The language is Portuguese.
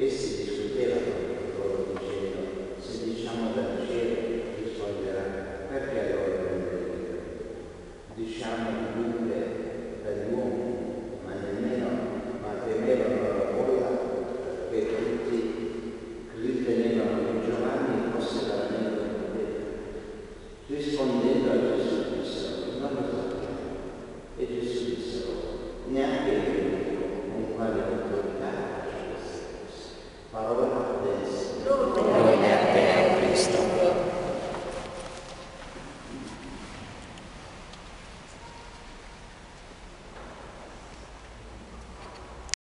Esse